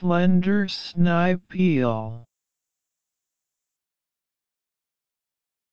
Slender snipe eel.